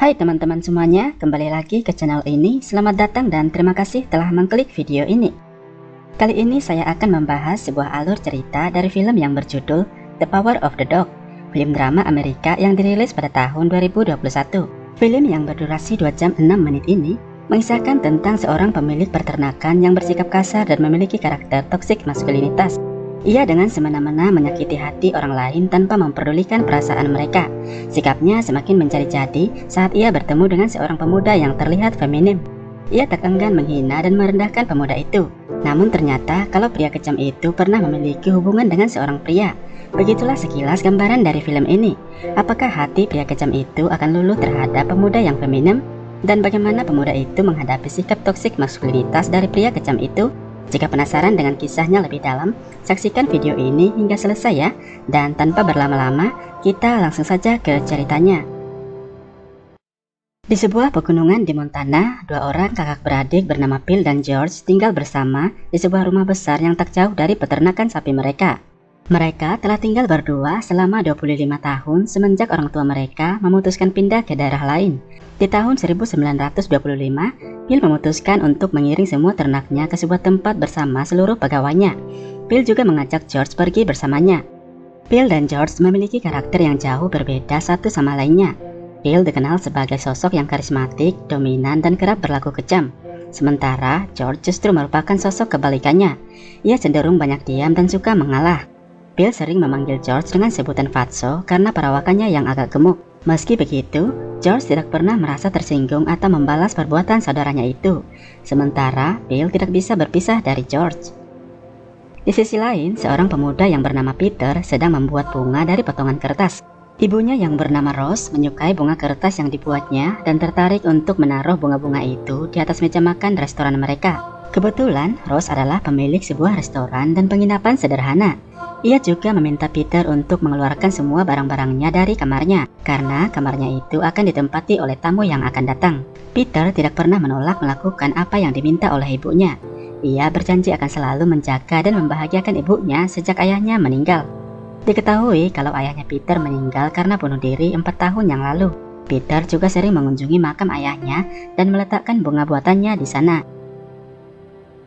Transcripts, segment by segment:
Hai teman-teman semuanya, kembali lagi ke channel ini. Selamat datang dan terima kasih telah mengklik video ini. Kali ini saya akan membahas sebuah alur cerita dari film yang berjudul The Power of the Dog, film drama Amerika yang dirilis pada tahun 2021. Film yang berdurasi 2 jam 6 menit ini mengisahkan tentang seorang pemilik peternakan yang bersikap kasar dan memiliki karakter toksik maskulinitas ia dengan semena-mena menyakiti hati orang lain tanpa memperdulikan perasaan mereka. Sikapnya semakin mencari jati saat ia bertemu dengan seorang pemuda yang terlihat feminim. Ia tak enggan menghina dan merendahkan pemuda itu. Namun ternyata kalau pria kejam itu pernah memiliki hubungan dengan seorang pria. Begitulah sekilas gambaran dari film ini. Apakah hati pria kejam itu akan luluh terhadap pemuda yang feminim? Dan bagaimana pemuda itu menghadapi sikap toksik maskulinitas dari pria kejam itu? Jika penasaran dengan kisahnya lebih dalam, saksikan video ini hingga selesai ya. Dan tanpa berlama-lama, kita langsung saja ke ceritanya. Di sebuah pegunungan di Montana, dua orang kakak beradik bernama Phil dan George tinggal bersama di sebuah rumah besar yang tak jauh dari peternakan sapi mereka. Mereka telah tinggal berdua selama 25 tahun semenjak orang tua mereka memutuskan pindah ke daerah lain. Di tahun 1925, Bill memutuskan untuk mengiring semua ternaknya ke sebuah tempat bersama seluruh pegawainya. Bill juga mengajak George pergi bersamanya. Bill dan George memiliki karakter yang jauh berbeda satu sama lainnya. Bill dikenal sebagai sosok yang karismatik, dominan, dan kerap berlaku kejam. Sementara George justru merupakan sosok kebalikannya. Ia cenderung banyak diam dan suka mengalah. Bill sering memanggil George dengan sebutan Fatso karena perawakannya yang agak gemuk. Meski begitu, George tidak pernah merasa tersinggung atau membalas perbuatan saudaranya itu. Sementara Bill tidak bisa berpisah dari George. Di sisi lain, seorang pemuda yang bernama Peter sedang membuat bunga dari potongan kertas. Ibunya yang bernama Rose menyukai bunga kertas yang dibuatnya dan tertarik untuk menaruh bunga-bunga itu di atas meja makan restoran mereka. Kebetulan, Rose adalah pemilik sebuah restoran dan penginapan sederhana. Ia juga meminta Peter untuk mengeluarkan semua barang-barangnya dari kamarnya, karena kamarnya itu akan ditempati oleh tamu yang akan datang. Peter tidak pernah menolak melakukan apa yang diminta oleh ibunya. Ia berjanji akan selalu menjaga dan membahagiakan ibunya sejak ayahnya meninggal. Diketahui kalau ayahnya Peter meninggal karena bunuh diri empat tahun yang lalu. Peter juga sering mengunjungi makam ayahnya dan meletakkan bunga buatannya di sana.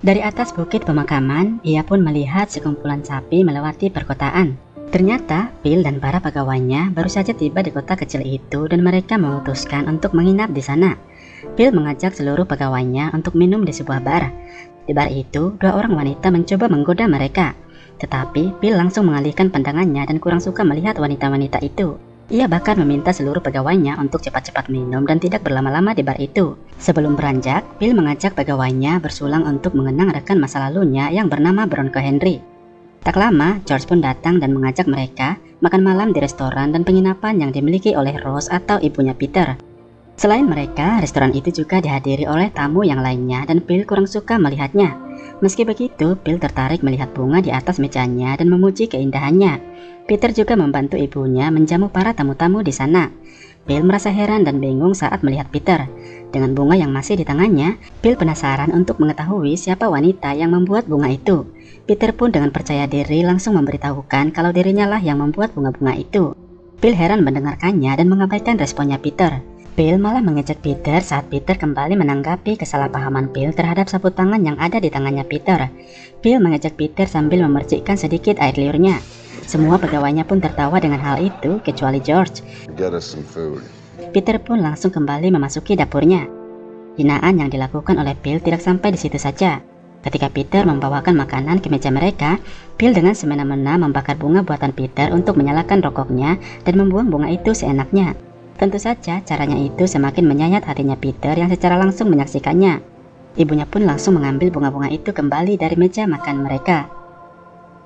Dari atas bukit pemakaman, ia pun melihat sekumpulan sapi melewati perkotaan. Ternyata, Bill dan para pegawainya baru saja tiba di kota kecil itu dan mereka memutuskan untuk menginap di sana. Bill mengajak seluruh pegawainya untuk minum di sebuah bar. Di bar itu, dua orang wanita mencoba menggoda mereka. Tetapi, Bill langsung mengalihkan pandangannya dan kurang suka melihat wanita-wanita itu. Ia bahkan meminta seluruh pegawainya untuk cepat-cepat minum dan tidak berlama-lama di bar itu. Sebelum beranjak, Bill mengajak pegawainya bersulang untuk mengenang rekan masa lalunya yang bernama Bronco Henry. Tak lama, George pun datang dan mengajak mereka makan malam di restoran dan penginapan yang dimiliki oleh Rose atau ibunya Peter. Selain mereka, restoran itu juga dihadiri oleh tamu yang lainnya dan Bill kurang suka melihatnya. Meski begitu, Bill tertarik melihat bunga di atas mejanya dan memuji keindahannya. Peter juga membantu ibunya menjamu para tamu-tamu di sana. Bill merasa heran dan bingung saat melihat Peter. Dengan bunga yang masih di tangannya, Bill penasaran untuk mengetahui siapa wanita yang membuat bunga itu. Peter pun dengan percaya diri langsung memberitahukan kalau dirinya lah yang membuat bunga-bunga itu. Bill heran mendengarkannya dan mengabaikan responnya Peter. Bill malah mengejek Peter saat Peter kembali menanggapi kesalahpahaman Bill terhadap sapu tangan yang ada di tangannya Peter. Bill mengejek Peter sambil memercikkan sedikit air liurnya. Semua pegawainya pun tertawa dengan hal itu, kecuali George. Peter pun langsung kembali memasuki dapurnya. Hinaan yang dilakukan oleh Bill tidak sampai di situ saja. Ketika Peter membawakan makanan ke meja mereka, Bill dengan semena-mena membakar bunga buatan Peter untuk menyalakan rokoknya dan membuang bunga itu seenaknya. Tentu saja caranya itu semakin menyayat hatinya Peter yang secara langsung menyaksikannya. Ibunya pun langsung mengambil bunga-bunga itu kembali dari meja makan mereka.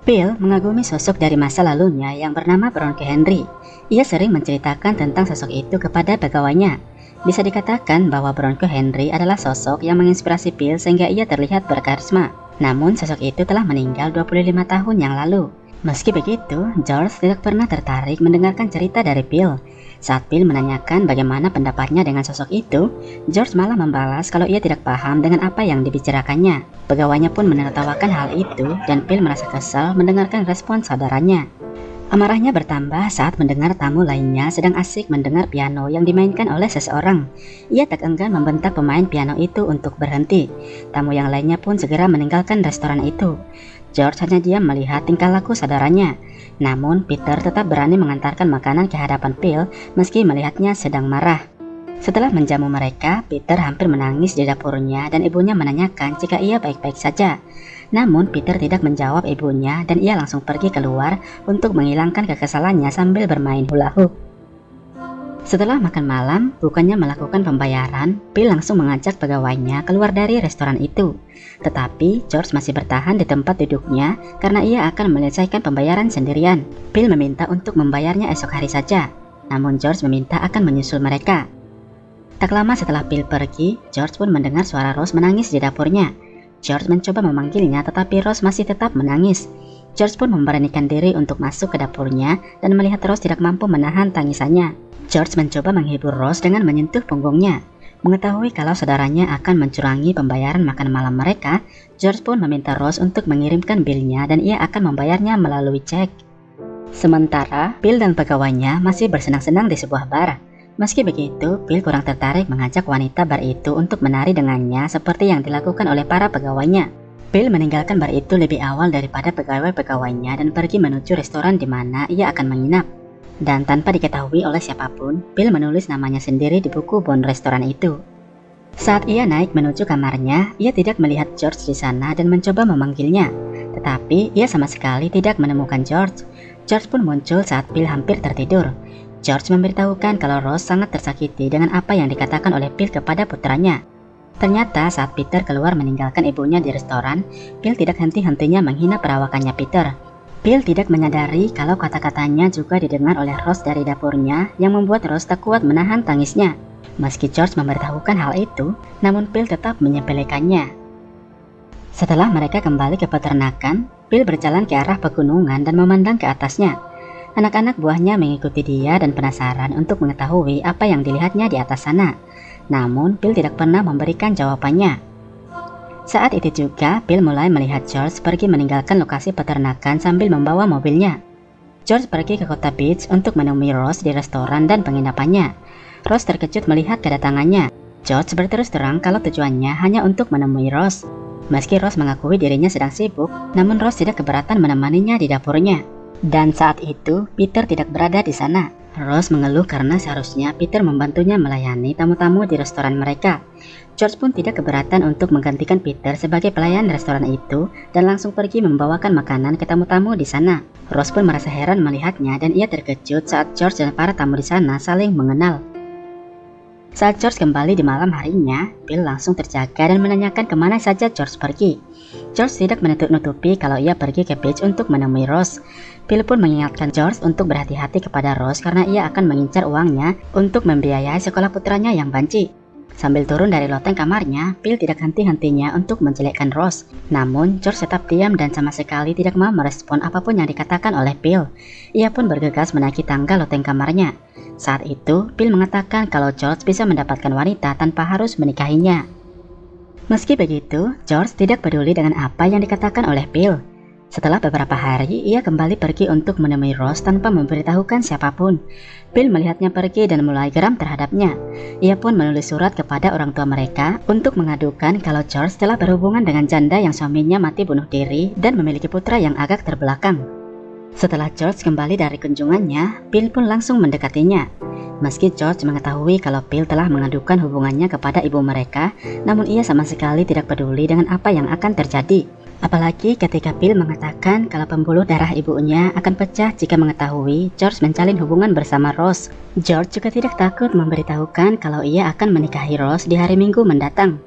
Bill mengagumi sosok dari masa lalunya yang bernama Bronco Henry. Ia sering menceritakan tentang sosok itu kepada pegawainya. Bisa dikatakan bahwa Bronco Henry adalah sosok yang menginspirasi Bill sehingga ia terlihat berkarisma. Namun sosok itu telah meninggal 25 tahun yang lalu. Meski begitu, George tidak pernah tertarik mendengarkan cerita dari Bill saat Bill menanyakan bagaimana pendapatnya dengan sosok itu, George malah membalas kalau ia tidak paham dengan apa yang dibicarakannya. Pegawainya pun menertawakan hal itu dan Bill merasa kesal mendengarkan respon saudaranya. Amarahnya bertambah saat mendengar tamu lainnya sedang asik mendengar piano yang dimainkan oleh seseorang. Ia tak enggan membentak pemain piano itu untuk berhenti. Tamu yang lainnya pun segera meninggalkan restoran itu. George hanya diam melihat tingkah laku saudaranya. Namun Peter tetap berani mengantarkan makanan ke hadapan Phil meski melihatnya sedang marah. Setelah menjamu mereka, Peter hampir menangis di dapurnya dan ibunya menanyakan jika ia baik-baik saja. Namun Peter tidak menjawab ibunya dan ia langsung pergi keluar untuk menghilangkan kekesalannya sambil bermain hula hoop. Setelah makan malam, bukannya melakukan pembayaran, Bill langsung mengajak pegawainya keluar dari restoran itu. Tetapi George masih bertahan di tempat duduknya karena ia akan menyelesaikan pembayaran sendirian. Bill meminta untuk membayarnya esok hari saja, namun George meminta akan menyusul mereka. Tak lama setelah Bill pergi, George pun mendengar suara Rose menangis di dapurnya. George mencoba memanggilnya tetapi Rose masih tetap menangis. George pun memberanikan diri untuk masuk ke dapurnya dan melihat Rose tidak mampu menahan tangisannya. George mencoba menghibur Rose dengan menyentuh punggungnya. Mengetahui kalau saudaranya akan mencurangi pembayaran makan malam mereka, George pun meminta Rose untuk mengirimkan bilnya dan ia akan membayarnya melalui cek. Sementara, Bill dan pegawainya masih bersenang-senang di sebuah bar. Meski begitu, Bill kurang tertarik mengajak wanita bar itu untuk menari dengannya seperti yang dilakukan oleh para pegawainya. Bill meninggalkan bar itu lebih awal daripada pegawai-pegawainya dan pergi menuju restoran di mana ia akan menginap. Dan tanpa diketahui oleh siapa pun, Bill menulis namanya sendiri di buku bon restoran itu. Saat ia naik menuju kamarnya, ia tidak melihat George di sana dan mencoba memanggilnya. Tetapi ia sama sekali tidak menemukan George. George pun muncul saat Bill hampir tertidur. George memberitahukan kalau Rose sangat tersakiti dengan apa yang dikatakan oleh Bill kepada putranya. Ternyata saat Peter keluar meninggalkan ibunya di restoran, Bill tidak henti-hentinya menghina perawakannya Peter. Bill tidak menyadari kalau kata-katanya juga didengar oleh Rose dari dapurnya yang membuat Rose tak kuat menahan tangisnya. Meski George memberitahukan hal itu, namun Bill tetap menyepelekannya. Setelah mereka kembali ke peternakan, Bill berjalan ke arah pegunungan dan memandang ke atasnya. Anak-anak buahnya mengikuti dia dan penasaran untuk mengetahui apa yang dilihatnya di atas sana. Namun, Bill tidak pernah memberikan jawabannya. Saat itu juga, Bill mulai melihat George pergi meninggalkan lokasi peternakan sambil membawa mobilnya. George pergi ke kota Beach untuk menemui Rose di restoran dan penginapannya. Rose terkejut melihat kedatangannya. George berterus terang kalau tujuannya hanya untuk menemui Rose. Meski Rose mengakui dirinya sedang sibuk, namun Rose tidak keberatan menemaninya di dapurnya. Dan saat itu, Peter tidak berada di sana. Rose mengeluh karena seharusnya Peter membantunya melayani tamu-tamu di restoran mereka. George pun tidak keberatan untuk menggantikan Peter sebagai pelayan restoran itu dan langsung pergi membawakan makanan ke tamu-tamu di sana. Rose pun merasa heran melihatnya dan ia terkejut saat George dan para tamu di sana saling mengenal. Saat George kembali di malam harinya, Bill langsung terjaga dan menanyakan ke mana saja George pergi. George tidak menutup-nutupi kalau ia pergi ke beach untuk menemui Rose. Bill pun mengingatkan George untuk berhati-hati kepada Rose karena ia akan mengincar uangnya untuk membiayai sekolah putranya yang banci. Sambil turun dari loteng kamarnya, Bill tidak henti-hentinya untuk menjelekkan Rose. Namun, George tetap diam dan sama sekali tidak mau merespon apa pun yang dikatakan oleh Bill. Ia pun bergegas menaiki tangga loteng kamarnya. Saat itu, Bill mengatakan kalau George bisa mendapatkan wanita tanpa harus menikahinya. Meski begitu, George tidak peduli dengan apa yang dikatakan oleh Bill. Setelah beberapa hari, ia kembali pergi untuk menemui Rose tanpa memberitahukan siapa pun. Bill melihatnya pergi dan mulai geram terhadapnya. Ia pun menulis surat kepada orang tua mereka untuk mengadukan kalau George telah berhubungan dengan janda yang suaminya mati bunuh diri dan memiliki putra yang agak terbelakang. Setelah George kembali dari kunjungannya, Bill pun langsung mendekatinya. Meski George mengetahui kalau Bill telah mengadukan hubungannya kepada ibu mereka, namun ia sama sekali tidak peduli dengan apa yang akan terjadi. Apalagi ketika Bill mengatakan kalau pembuluh darah ibunya akan pecah jika mengetahui George menjalin hubungan bersama Rose. George juga tidak takut memberitahukan kalau ia akan menikahi Rose di hari Minggu mendatang.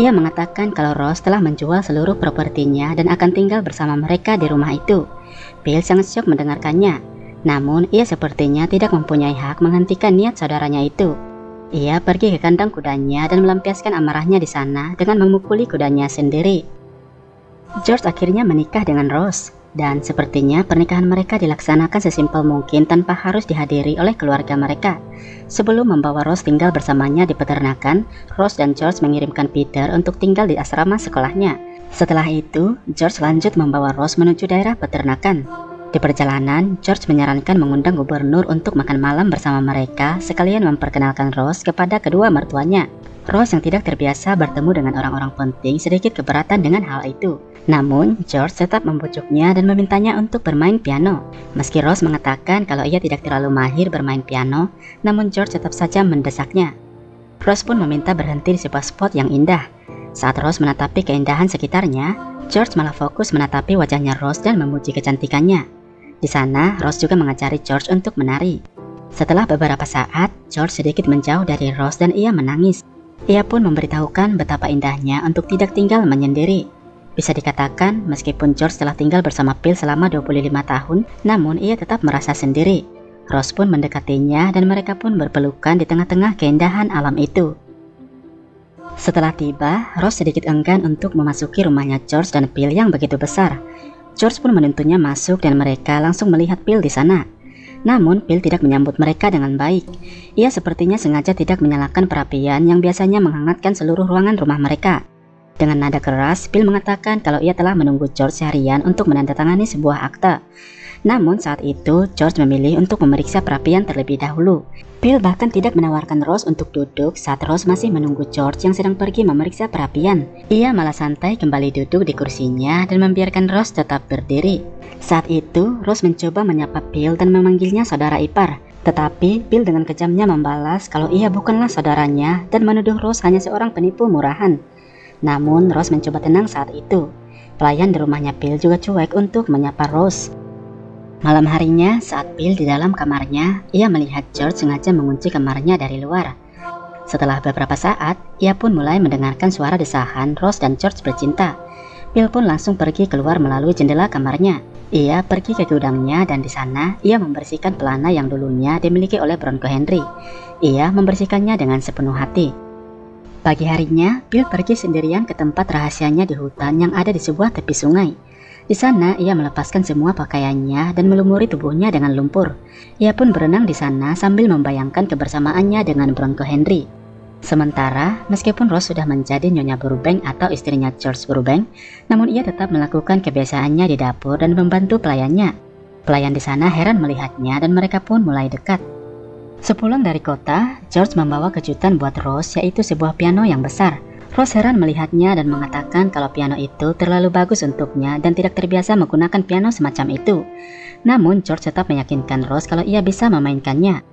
Ia mengatakan kalau Rose telah menjual seluruh propertinya dan akan tinggal bersama mereka di rumah itu. Bill sangat syok mendengarkannya. Namun, ia sepertinya tidak mempunyai hak menghentikan niat saudaranya itu. Ia pergi ke kandang kudanya dan melampiaskan amarahnya di sana dengan memukuli kudanya sendiri. George akhirnya menikah dengan Rose, dan sepertinya pernikahan mereka dilaksanakan sesimpel mungkin tanpa harus dihadiri oleh keluarga mereka. Sebelum membawa Rose tinggal bersamanya di peternakan, Rose dan George mengirimkan Peter untuk tinggal di asrama sekolahnya. Setelah itu, George lanjut membawa Rose menuju daerah peternakan. Di perjalanan, George menyarankan mengundang gubernur untuk makan malam bersama mereka sekalian memperkenalkan Rose kepada kedua mertuanya. Rose yang tidak terbiasa bertemu dengan orang-orang penting sedikit keberatan dengan hal itu. Namun, George tetap membujuknya dan memintanya untuk bermain piano. Meski Rose mengatakan kalau ia tidak terlalu mahir bermain piano, namun George tetap saja mendesaknya. Rose pun meminta berhenti di sebuah spot yang indah. Saat Rose menatapi keindahan sekitarnya, George malah fokus menatapi wajahnya Rose dan memuji kecantikannya. Di sana, Rose juga mengajari George untuk menari. Setelah beberapa saat, George sedikit menjauh dari Rose dan ia menangis. Ia pun memberitahukan betapa indahnya untuk tidak tinggal menyendiri. Bisa dikatakan, meskipun George telah tinggal bersama Phil selama 25 tahun, namun ia tetap merasa sendiri. Rose pun mendekatinya dan mereka pun berpelukan di tengah-tengah keindahan alam itu. Setelah tiba, Rose sedikit enggan untuk memasuki rumahnya George dan Phil yang begitu besar. George pun menentunya masuk dan mereka langsung melihat Phil di sana. Namun, Phil tidak menyambut mereka dengan baik. Ia sepertinya sengaja tidak menyalakan perapian yang biasanya menghangatkan seluruh ruangan rumah mereka. Dengan nada keras, Phil mengatakan kalau ia telah menunggu George seharian untuk menandatangani sebuah akta. Namun saat itu, George memilih untuk memeriksa perapian terlebih dahulu. Bill bahkan tidak menawarkan Rose untuk duduk saat Rose masih menunggu George yang sedang pergi memeriksa perapian. Ia malah santai kembali duduk di kursinya dan membiarkan Rose tetap berdiri. Saat itu, Rose mencoba menyapa Bill dan memanggilnya saudara ipar. Tetapi Bill dengan kejamnya membalas kalau ia bukanlah saudaranya dan menuduh Rose hanya seorang penipu murahan. Namun Rose mencoba tenang saat itu. Pelayan di rumahnya Bill juga cuek untuk menyapa Rose. Malam harinya, saat Bill di dalam kamarnya, ia melihat George sengaja mengunci kamarnya dari luar. Setelah beberapa saat, ia pun mulai mendengarkan suara desahan Rose dan George bercinta. Bill pun langsung pergi keluar melalui jendela kamarnya. Ia pergi ke gudangnya dan di sana ia membersihkan pelana yang dulunya dimiliki oleh Bronco Henry. Ia membersihkannya dengan sepenuh hati. Pagi harinya, Bill pergi sendirian ke tempat rahasianya di hutan yang ada di sebuah tepi sungai. Di sana, ia melepaskan semua pakaiannya dan melumuri tubuhnya dengan lumpur. Ia pun berenang di sana sambil membayangkan kebersamaannya dengan Bronco Henry. Sementara, meskipun Rose sudah menjadi Nyonya Burbank atau istrinya George Burbank, namun ia tetap melakukan kebiasaannya di dapur dan membantu pelayannya. Pelayan di sana heran melihatnya dan mereka pun mulai dekat. Sepulang dari kota, George membawa kejutan buat Rose yaitu sebuah piano yang besar. Rose heran melihatnya dan mengatakan kalau piano itu terlalu bagus untuknya dan tidak terbiasa menggunakan piano semacam itu. Namun George tetap meyakinkan Rose kalau ia bisa memainkannya.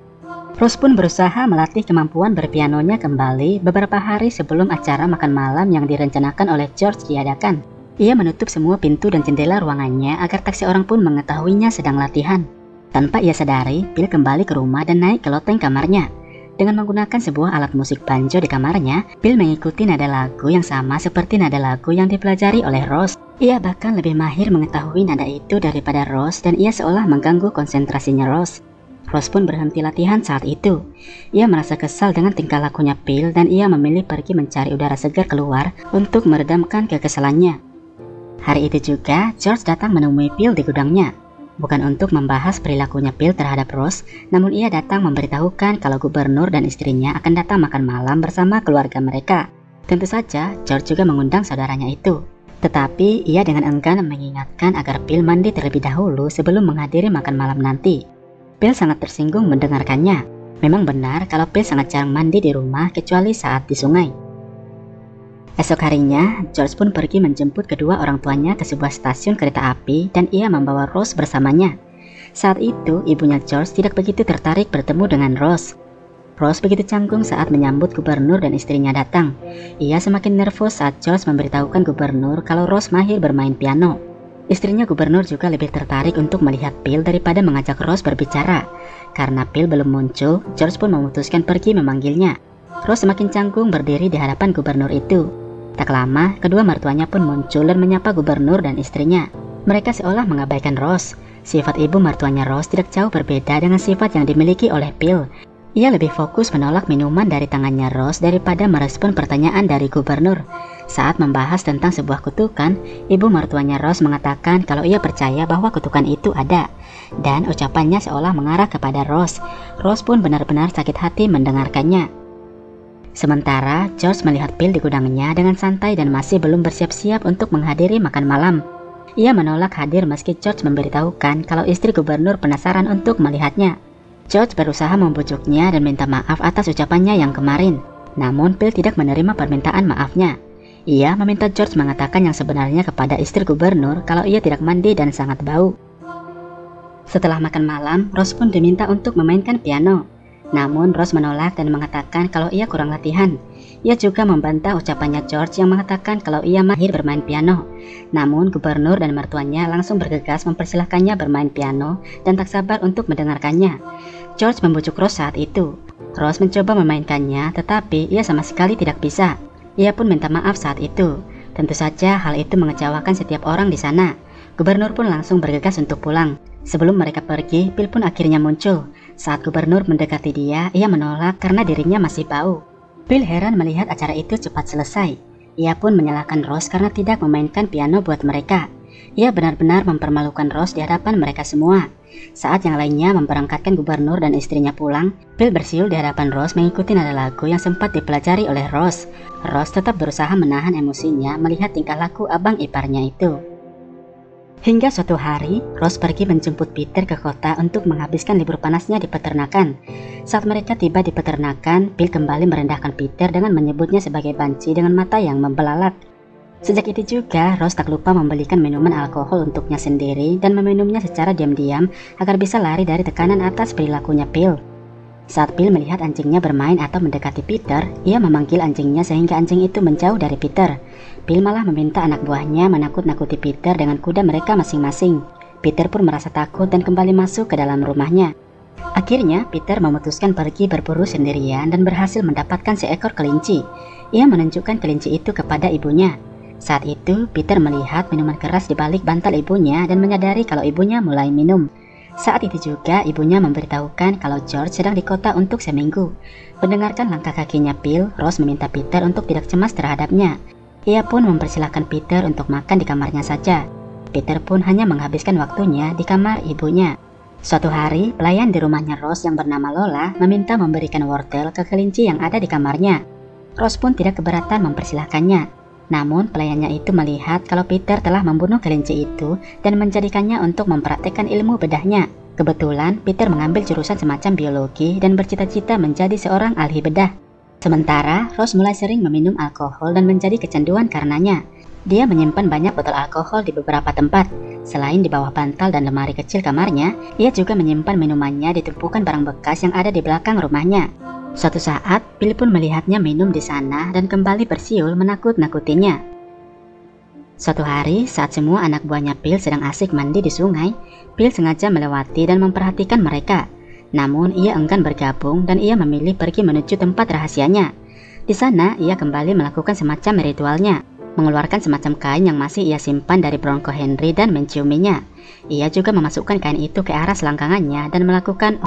Rose pun berusaha melatih kemampuan berpianonya kembali beberapa hari sebelum acara makan malam yang direncanakan oleh George diadakan. Ia menutup semua pintu dan jendela ruangannya agar tak seorang pun mengetahuinya sedang latihan. Tanpa ia sadari, Bill kembali ke rumah dan naik ke loteng kamarnya. Dengan menggunakan sebuah alat musik banjo di kamarnya, Bill mengikuti nada lagu yang sama seperti nada lagu yang dipelajari oleh Rose. Ia bahkan lebih mahir mengetahui nada itu daripada Rose dan ia seolah mengganggu konsentrasinya Rose. Rose pun berhenti latihan saat itu. Ia merasa kesal dengan tingkah lakunya Bill dan ia memilih pergi mencari udara segar keluar untuk meredamkan kekesalannya. Hari itu juga, George datang menemui Bill di gudangnya bukan untuk membahas perilakunya Bill terhadap Rose, namun ia datang memberitahukan kalau gubernur dan istrinya akan datang makan malam bersama keluarga mereka. Tentu saja, George juga mengundang saudaranya itu. Tetapi ia dengan enggan mengingatkan agar Bill mandi terlebih dahulu sebelum menghadiri makan malam nanti. Bill sangat tersinggung mendengarkannya. Memang benar kalau Bill sangat jarang mandi di rumah kecuali saat di sungai. Esok harinya, George pun pergi menjemput kedua orang tuanya ke sebuah stasiun kereta api dan ia membawa Rose bersamanya. Saat itu, ibunya George tidak begitu tertarik bertemu dengan Rose. Rose begitu canggung saat menyambut gubernur dan istrinya datang. Ia semakin nervous saat George memberitahukan gubernur kalau Rose mahir bermain piano. Istrinya gubernur juga lebih tertarik untuk melihat Bill daripada mengajak Rose berbicara. Karena Bill belum muncul, George pun memutuskan pergi memanggilnya. Rose semakin canggung berdiri di hadapan gubernur itu. Tak lama, kedua mertuanya pun muncul dan menyapa gubernur dan istrinya. Mereka seolah mengabaikan Rose. Sifat ibu mertuanya Rose tidak jauh berbeda dengan sifat yang dimiliki oleh Bill. Ia lebih fokus menolak minuman dari tangannya Rose daripada merespon pertanyaan dari gubernur. Saat membahas tentang sebuah kutukan, ibu mertuanya Rose mengatakan kalau ia percaya bahwa kutukan itu ada. Dan ucapannya seolah mengarah kepada Rose. Rose pun benar-benar sakit hati mendengarkannya. Sementara George melihat Bill di gudangnya dengan santai dan masih belum bersiap-siap untuk menghadiri makan malam. Ia menolak hadir meski George memberitahukan kalau istri gubernur penasaran untuk melihatnya. George berusaha membujuknya dan minta maaf atas ucapannya yang kemarin. Namun Bill tidak menerima permintaan maafnya. Ia meminta George mengatakan yang sebenarnya kepada istri gubernur kalau ia tidak mandi dan sangat bau. Setelah makan malam, Rose pun diminta untuk memainkan piano. Namun Rose menolak dan mengatakan kalau ia kurang latihan. Ia juga membantah ucapannya George yang mengatakan kalau ia mahir bermain piano. Namun gubernur dan mertuanya langsung bergegas mempersilahkannya bermain piano dan tak sabar untuk mendengarkannya. George membujuk Rose saat itu. Rose mencoba memainkannya tetapi ia sama sekali tidak bisa. Ia pun minta maaf saat itu. Tentu saja hal itu mengecewakan setiap orang di sana. Gubernur pun langsung bergegas untuk pulang. Sebelum mereka pergi, Bill pun akhirnya muncul. Saat gubernur mendekati dia, ia menolak karena dirinya masih bau. Bill heran melihat acara itu cepat selesai. Ia pun menyalahkan Rose karena tidak memainkan piano buat mereka. Ia benar-benar mempermalukan Rose di hadapan mereka semua. Saat yang lainnya memberangkatkan gubernur dan istrinya pulang, Bill bersiul di hadapan Rose mengikuti nada lagu yang sempat dipelajari oleh Rose. Rose tetap berusaha menahan emosinya melihat tingkah laku abang iparnya itu. Hingga suatu hari, Rose pergi menjemput Peter ke kota untuk menghabiskan libur panasnya di peternakan. Saat mereka tiba di peternakan, Bill kembali merendahkan Peter dengan menyebutnya sebagai banci dengan mata yang membelalak. Sejak itu juga, Rose tak lupa membelikan minuman alkohol untuknya sendiri dan meminumnya secara diam-diam agar bisa lari dari tekanan atas perilakunya Bill. Saat Bill melihat anjingnya bermain atau mendekati Peter, ia memanggil anjingnya sehingga anjing itu menjauh dari Peter. Bill malah meminta anak buahnya menakut-nakuti Peter dengan kuda mereka masing-masing. Peter pun merasa takut dan kembali masuk ke dalam rumahnya. Akhirnya, Peter memutuskan pergi berburu sendirian dan berhasil mendapatkan seekor kelinci. Ia menunjukkan kelinci itu kepada ibunya. Saat itu, Peter melihat minuman keras di balik bantal ibunya dan menyadari kalau ibunya mulai minum. Saat itu juga ibunya memberitahukan kalau George sedang di kota untuk seminggu. Mendengarkan langkah kakinya Bill, Rose meminta Peter untuk tidak cemas terhadapnya. Ia pun mempersilahkan Peter untuk makan di kamarnya saja. Peter pun hanya menghabiskan waktunya di kamar ibunya. Suatu hari, pelayan di rumahnya Rose yang bernama Lola meminta memberikan wortel ke kelinci yang ada di kamarnya. Rose pun tidak keberatan mempersilahkannya. Namun pelayannya itu melihat kalau Peter telah membunuh kelinci itu dan menjadikannya untuk mempraktekkan ilmu bedahnya. Kebetulan Peter mengambil jurusan semacam biologi dan bercita-cita menjadi seorang ahli bedah. Sementara Rose mulai sering meminum alkohol dan menjadi kecanduan karenanya. Dia menyimpan banyak botol alkohol di beberapa tempat. Selain di bawah bantal dan lemari kecil kamarnya, ia juga menyimpan minumannya di tumpukan barang bekas yang ada di belakang rumahnya. Suatu saat, Bill pun melihatnya minum di sana dan kembali bersiul menakut-nakutinya. Suatu hari, saat semua anak buahnya Bill sedang asik mandi di sungai, Bill sengaja melewati dan memperhatikan mereka. Namun, ia enggan bergabung dan ia memilih pergi menuju tempat rahasianya. Di sana, ia kembali melakukan semacam ritualnya, mengeluarkan semacam kain yang masih ia simpan dari Bronco Henry dan menciuminya. Ia juga memasukkan kain itu ke arah selangkangannya dan melakukan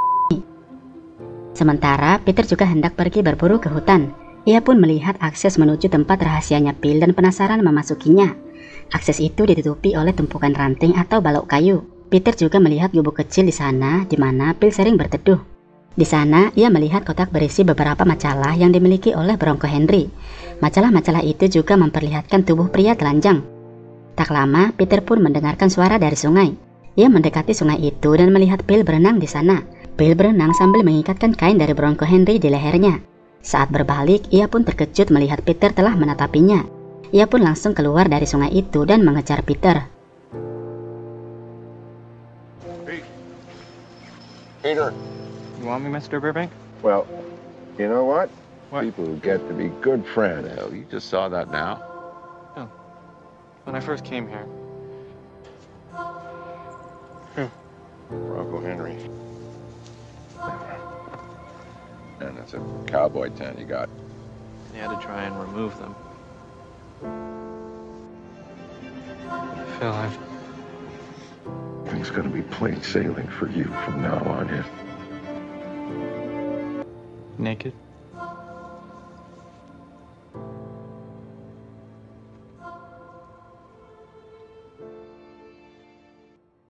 Sementara Peter juga hendak pergi berburu ke hutan. Ia pun melihat akses menuju tempat rahasianya Bill dan penasaran memasukinya. Akses itu ditutupi oleh tumpukan ranting atau balok kayu. Peter juga melihat gubuk kecil di sana di mana Bill sering berteduh. Di sana, ia melihat kotak berisi beberapa majalah yang dimiliki oleh Bronco Henry. Majalah-majalah itu juga memperlihatkan tubuh pria telanjang. Tak lama, Peter pun mendengarkan suara dari sungai. Ia mendekati sungai itu dan melihat Bill berenang di sana. Bill berenang sambil mengikatkan kain dari Bronco Henry di lehernya. Saat berbalik, ia pun terkejut melihat Peter telah menatapinya. Ia pun langsung keluar dari sungai itu dan mengejar Peter. Peter. You want me, Mr. Burbank? Well, you know what? What? People who get to be good friends. Hell, you just saw that now. No. When I first came here. Who? Bronco Henry. And it's a cowboy tent you got. And You had to try and remove them. Phil, I've... Things gonna be plain sailing for you from now on in. Naked?